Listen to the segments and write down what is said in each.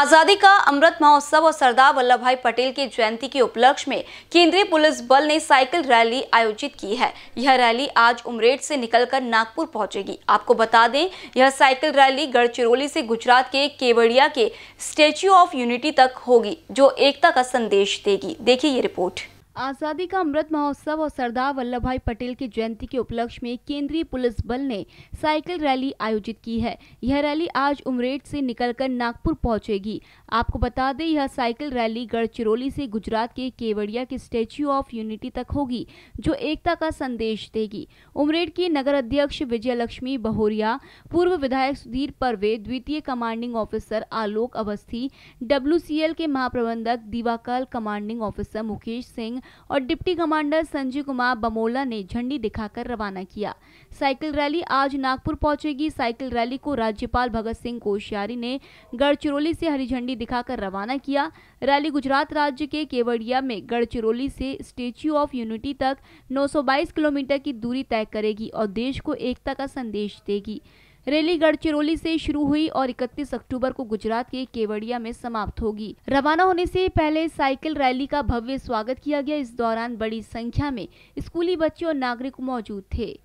आज़ादी का अमृत महोत्सव और सरदार वल्लभ भाई पटेल की जयंती के उपलक्ष्य में केंद्रीय पुलिस बल ने साइकिल रैली आयोजित की है। यह रैली आज उमरेड से निकलकर नागपुर पहुंचेगी। आपको बता दें, यह साइकिल रैली गढ़चिरौली से गुजरात के केवड़िया के स्टेच्यू ऑफ़ यूनिटी तक होगी, जो एकता का संदेश देगी। देखिए ये रिपोर्ट। आज़ादी का अमृत महोत्सव और सरदार वल्लभ भाई पटेल की जयंती के उपलक्ष्य में केंद्रीय पुलिस बल ने साइकिल रैली आयोजित की है। यह रैली आज उमरेड से निकलकर नागपुर पहुंचेगी। आपको बता दें, यह साइकिल रैली गढ़चिरौली से गुजरात के केवड़िया के स्टेच्यू ऑफ़ यूनिटी तक होगी, जो एकता का संदेश देगी। उमरेड की नगर अध्यक्ष विजय लक्ष्मी बहोरिया, पूर्व विधायक सुधीर परवे, द्वितीय commanding officer Alok Awasthi WCL के महाप्रबंधक दिवाकल कमांडिंग ऑफिसर मुकेश सिंह और डिप्टी कमांडर संजय कुमार बमोला ने झंडी दिखाकर रवाना किया। साइकिल रैली आज नागपुर पहुंचेगी। साइकिल रैली को राज्यपाल भगत सिंह कोश्यारी ने गढ़चिरौली से हरी झंडी दिखाकर रवाना किया। रैली गुजरात राज्य के केवड़िया में गढ़चिरौली से स्टेच्यू ऑफ़ यूनिटी तक 922 किलोमीटर की दूरी तय करेगी और देश को एकता का संदेश देगी। रैली गढ़चिरौली से शुरू हुई और 31 अक्टूबर को गुजरात के केवड़िया में समाप्त होगी। रवाना होने से पहले साइकिल रैली का भव्य स्वागत किया गया। इस दौरान बड़ी संख्या में स्कूली बच्चे और नागरिक मौजूद थे।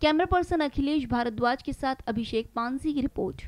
कैमरा पर्सन अखिलेश भारद्वाज के साथ अभिषेक पानसी की रिपोर्ट।